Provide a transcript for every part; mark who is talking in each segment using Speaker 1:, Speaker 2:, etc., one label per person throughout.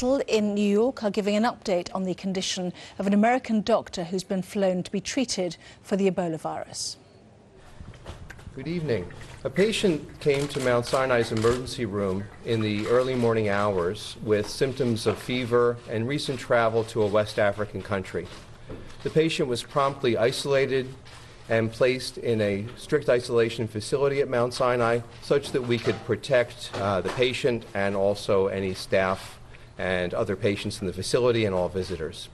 Speaker 1: hospital in New York are giving an update on the condition of an American doctor who's been flown to be treated for the Ebola virus.
Speaker 2: Good evening. A patient came to Mount Sinai's emergency room in the early morning hours with symptoms of fever and recent travel to a West African country. The patient was promptly isolated and placed in a strict isolation facility at Mount Sinai such that we could protect uh, the patient and also any staff and other patients in the facility and all visitors.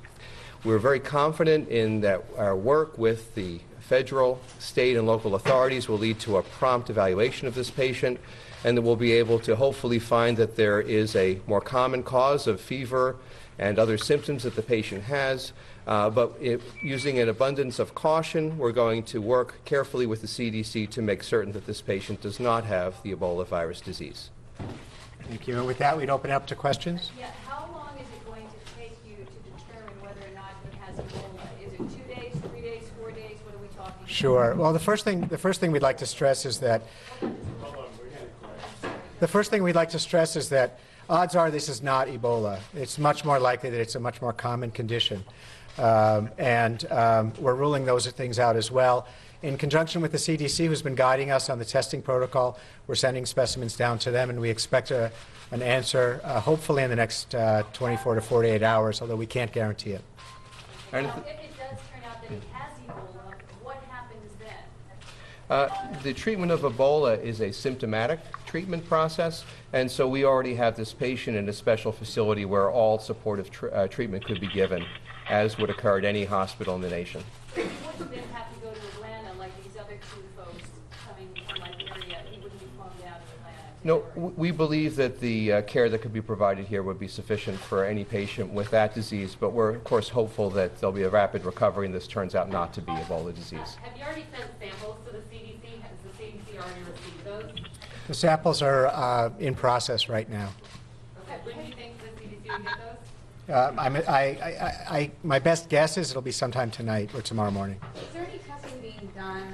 Speaker 2: We're very confident in that our work with the federal, state, and local authorities will lead to a prompt evaluation of this patient and that we'll be able to hopefully find that there is a more common cause of fever and other symptoms that the patient has. Uh, but using an abundance of caution, we're going to work carefully with the CDC to make certain that this patient does not have the Ebola virus disease.
Speaker 3: Thank you. And with that, we'd open it up to questions.
Speaker 4: Yeah, how long is it going to take you to determine whether or not it has Ebola? Is it two days, three days, four days? What are we talking?
Speaker 3: Sure. Well, the first thing the first thing we'd like to stress is that the first thing we'd like to stress is that odds are this is not Ebola. It's much more likely that it's a much more common condition, um, and um, we're ruling those things out as well. In conjunction with the CDC, who's been guiding us on the testing protocol, we're sending specimens down to them, and we expect a, an answer uh, hopefully in the next uh, 24 to 48 hours, although we can't guarantee it.
Speaker 2: And
Speaker 4: Now, if it does turn out that he has Ebola, what happens then?
Speaker 2: Uh, the treatment of Ebola is a symptomatic treatment process, and so we already have this patient in a special facility where all supportive tr- uh, treatment could be given, as would occur at any hospital in the nation.
Speaker 4: Wouldn't then have to go to Atlanta like these other two folks coming from Liberia. He wouldn't be flown down to Atlanta.
Speaker 2: No, we believe that the uh, care that could be provided here would be sufficient for any patient with that disease, but we're of course hopeful that there'll be a rapid recovery and this turns out not to be Ebola disease.
Speaker 5: Have you already sent samples to the CDC? Has the CDC already received those?
Speaker 3: The samples are uh, in process right now.
Speaker 5: Okay, when do you think the CDC will get those?
Speaker 3: Uh, I'm, I, I, I, my best guess is it'll be sometime tonight or tomorrow morning.
Speaker 6: Is there any testing being done